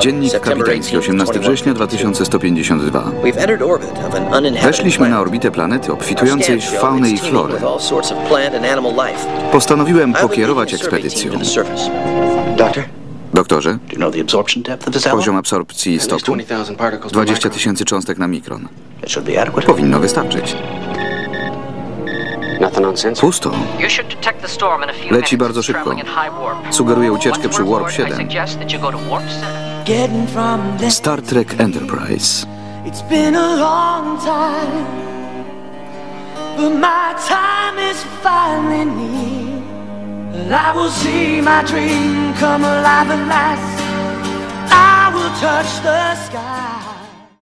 Dziennik kapitański, 18 września 2152. Weszliśmy na orbitę planety obfitującej w faunę i florę. Postanowiłem pokierować ekspedycją. Doktorze, poziom absorpcji stopu 20 tysięcy cząstek na mikron. Powinno wystarczyć. Few Leci minutes. bardzo It's szybko. traveling at high warp. Sugeruję ucieczkę Once przy we're Warp aboard, 7. suggest that you go to Warp 7. Getting from there. Star Trek Enterprise. It's been a long time, but my time is finally near. And I will see my dream come alive at last. I will touch the sky.